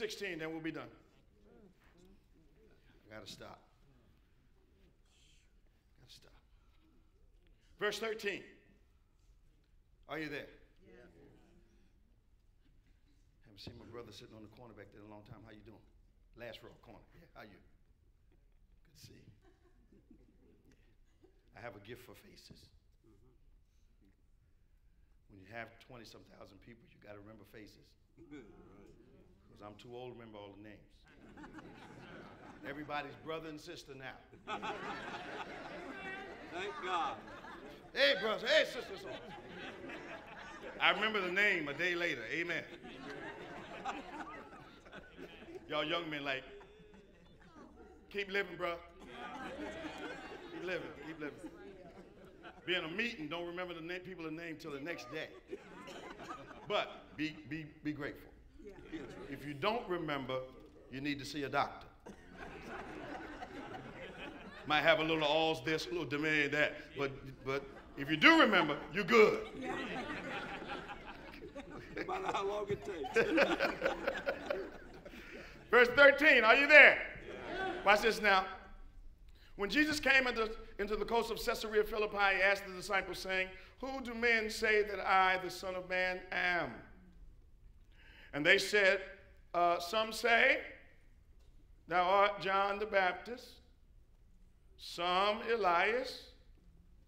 at Matthew 16, then we'll be done. I gotta stop. Gotta stop. Verse 13. Are you there? Yeah. Haven't seen my brother sitting on the corner back there in a long time. How you doing? Last row corner. Yeah, how you? Good to see you. I have a gift for faces. Mm-hmm. When you have 20 some thousand people, you got to remember faces. Because I'm too old to remember all the names. Everybody's brother and sister now. Thank God. Hey, brothers. Hey, sisters. I remember the name a day later. Amen. Y'all young men like, keep living, bro. Keep living. Keep living. Be in a meeting, don't remember the name, people the name till the next day. But be, be, be grateful. If you don't remember, you need to see a doctor. Might have a little alls this, a little demand that, but but if you do remember, you're good. No matter how long it takes. Verse 13, are you there? Watch this now. When Jesus came into, into the coast of Caesarea Philippi, he asked the disciples, saying, Who do men say that I, the Son of Man, am? And they said, uh, Some say, Thou art John the Baptist, some Elias,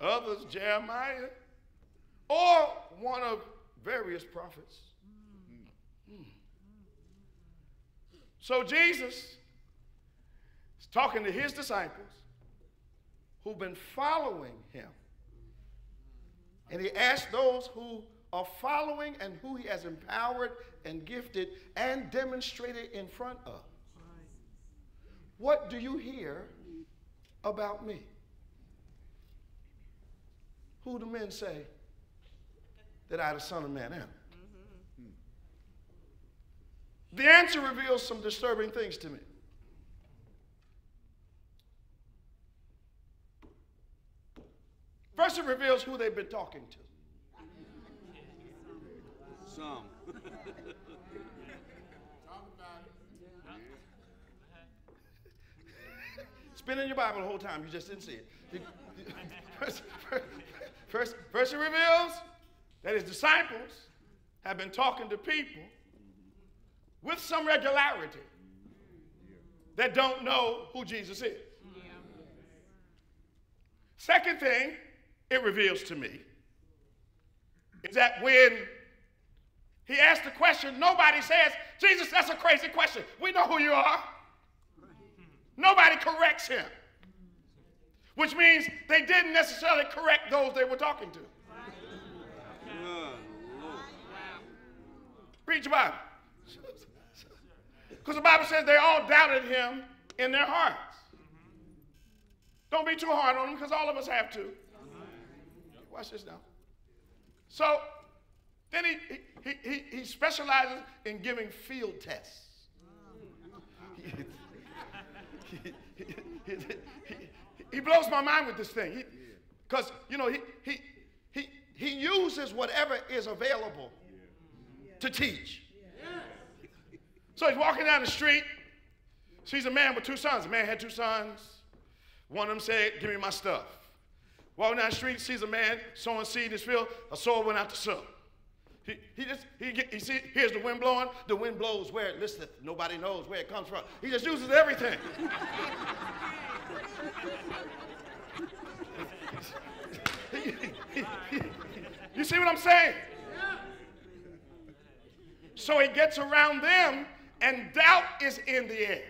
others Jeremiah, or one of various prophets. So Jesus is talking to his disciples who've been following him. And he asked those who are following and who he has empowered and gifted and demonstrated in front of. What do you hear about me? Who do men say that I, the Son of Man, am? The answer reveals some disturbing things to me. First, it reveals who they've been talking to. Some. It's been in your Bible the whole time. You just didn't see it. First, first, first, it reveals that his disciples have been talking to people with some regularity that don't know who Jesus is. Second thing it reveals to me is that when he asked the question, nobody says, Jesus, that's a crazy question. We know who you are. Nobody corrects him. Which means they didn't necessarily correct those they were talking to. Read your Bible. Because the Bible says they all doubted him in their hearts. Don't be too hard on them because all of us have to. Watch this now. So he, he, he, he specializes in giving field tests. He, he, he, blows my mind with this thing. Because, you know, he, he, he, he uses whatever is available to teach. So he's walking down the street, sees a man with two sons. The man had two sons. One of them said, Give me my stuff. Walking down the street, sees a man sowing seed in his field. A sower went out to sow. He, he just, he, get, he see, here's the wind blowing. The wind blows where it listeth. Nobody knows where it comes from. He just uses everything. you see what I'm saying? So he gets around them, and doubt is in the air.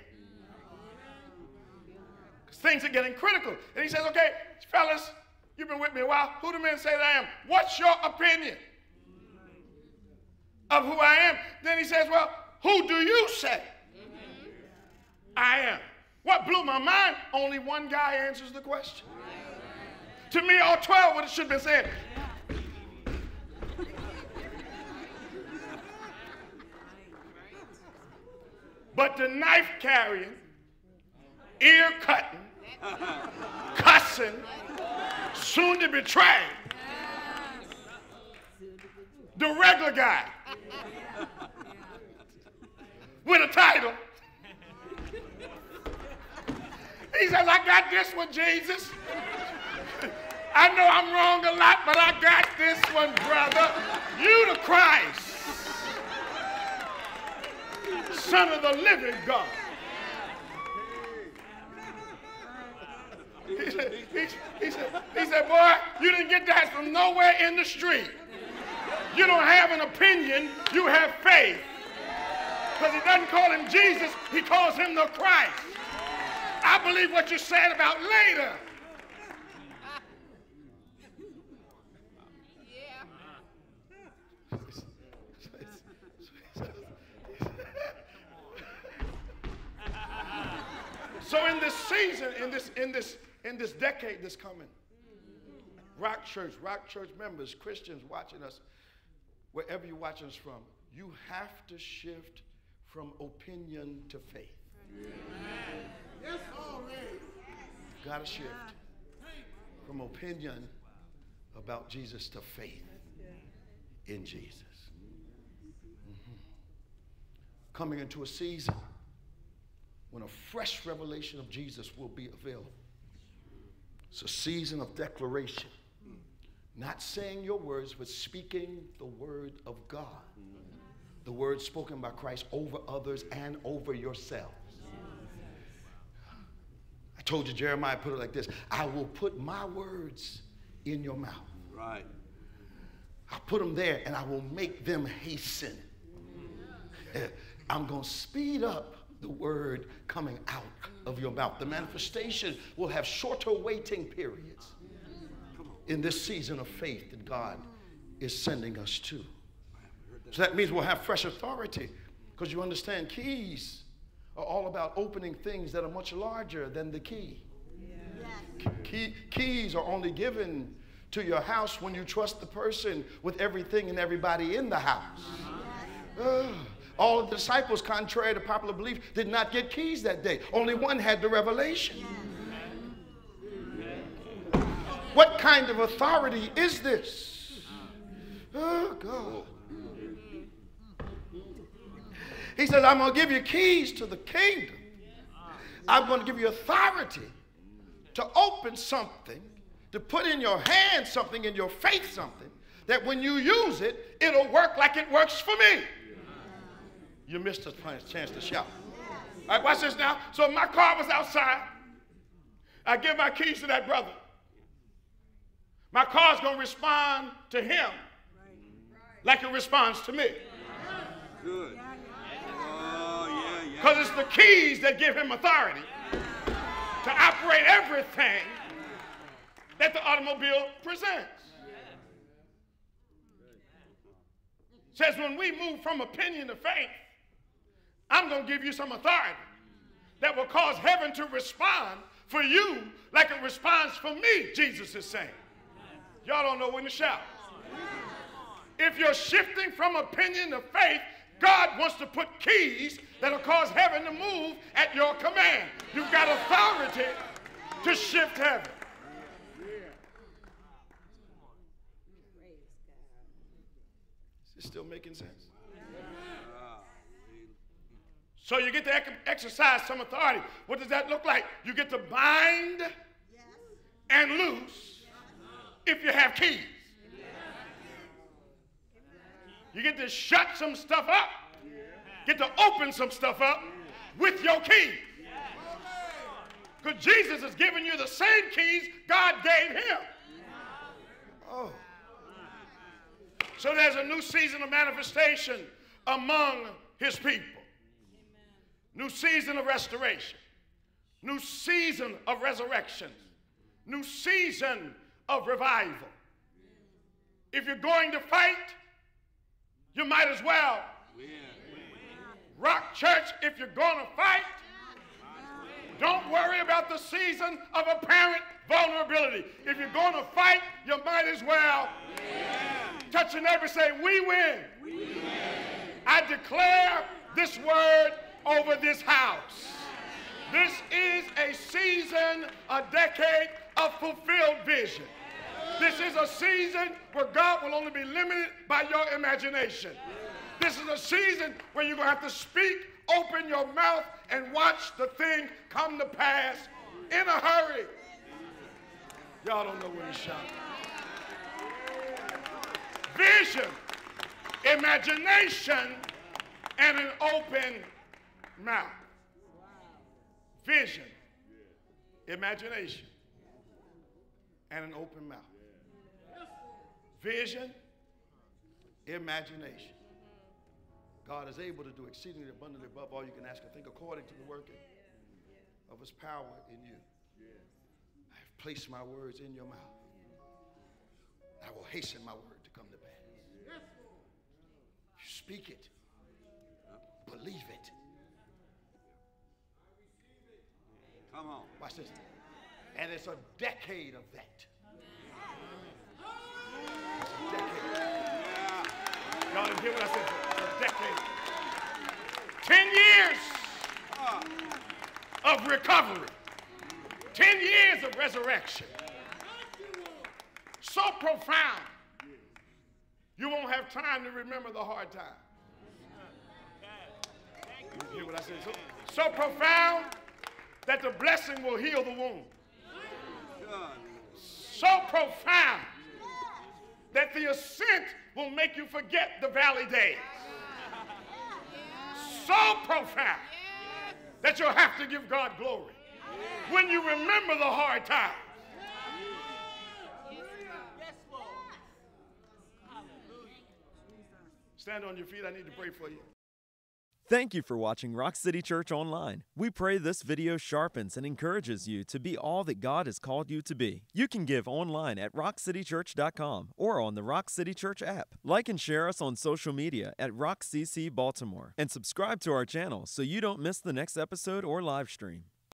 things are getting critical. And he says, Okay, fellas, you've been with me a while. Who do men say that I am? What's your opinion of who I am? Then he says, Well, who do you say I am? What blew my mind? Only one guy answers the question. To me, all 12 would have should have been saying, But the knife carrying, ear cutting, cussing, soon to betray, the regular guy with a title. He says, I got this one, Jesus. I know I'm wrong a lot, but I got this one, brother. You the Christ, son of the living God. He said, he, he, said, he said, boy, you didn't get that from nowhere in the street. You don't have an opinion, you have faith. Because he doesn't call him Jesus, he calls him the Christ. I believe what you said about later. So in this season, in this, in this, in this decade that's coming, Rock Church, Rock Church members, Christians watching us, wherever you're watching us from, you have to shift from opinion to faith. Yes, Got to shift from opinion about Jesus to faith in Jesus. Mm-hmm. Coming into a season when a fresh revelation of Jesus will be available. It's a season of declaration. Not saying your words, but speaking the word of God. The word spoken by Christ over others and over yourselves. I told you, Jeremiah put it like this I will put my words in your mouth. Right. I'll put them there and I will make them hasten. Eh, I'm going to speed up the word coming out of your mouth. The manifestation will have shorter waiting periods in this season of faith that God is sending us to. So that means we'll have fresh authority because you understand keys are all about opening things that are much larger than the key. Key, keys are only given to your house when you trust the person with everything and everybody in the house. Uh, all of the disciples, contrary to popular belief, did not get keys that day. Only one had the revelation. What kind of authority is this? Oh, God. He says, I'm going to give you keys to the kingdom. I'm going to give you authority to open something, to put in your hand something, in your faith something, that when you use it, it'll work like it works for me you missed a chance to shout. All right, watch this now. So my car was outside. I give my keys to that brother. My car's going to respond to him like it responds to me. Good. Oh, yeah, yeah. Because it's the keys that give him authority to operate everything that the automobile presents. Says when we move from opinion to faith, I'm going to give you some authority that will cause heaven to respond for you like it responds for me, Jesus is saying. Y'all don't know when to shout. If you're shifting from opinion to faith, God wants to put keys that'll cause heaven to move at your command. You've got authority to shift heaven. Is this still making sense? So you get to exercise some authority. What does that look like? You get to bind and loose if you have keys. You get to shut some stuff up, get to open some stuff up with your keys. Because Jesus is giving you the same keys God gave him. Oh. So there's a new season of manifestation among his people. New season of restoration. New season of resurrection. New season of revival. If you're going to fight, you might as well. Rock Church, if you're going to fight, don't worry about the season of apparent vulnerability. If you're going to fight, you might as well. Touch your neighbor say, we win. I declare this word over this house. This is a season, a decade of fulfilled vision. This is a season where God will only be limited by your imagination. This is a season where you're going to have to speak, open your mouth, and watch the thing come to pass in a hurry. Y'all don't know when to shout. Vision, imagination, and an open mouth. Vision, imagination, and an open mouth. Vision, imagination. God is able to do exceedingly abundantly above all you can ask or think according to the working of his power in you. I have placed my words in your mouth. I will hasten my word to come to pass. Speak it, believe it. Come on. Watch this. And it's a decade of that. Y'all didn't hear what I said? A decade. Ten years of recovery. Ten years of resurrection. So profound. You won't have time to remember the hard time. You hear what I said? So, so profound that the blessing will heal the wound. So profound that the ascent will make you forget the valley days. So profound that you'll have to give God glory when you remember the hard times. Stand on your feet. I need to pray for you. Thank you for watching Rock City Church Online. We pray this video sharpens and encourages you to be all that God has called you to be. You can give online at rockcitychurch.com or on the Rock City Church app. Like and share us on social media at RockCC Baltimore and subscribe to our channel so you don't miss the next episode or live stream.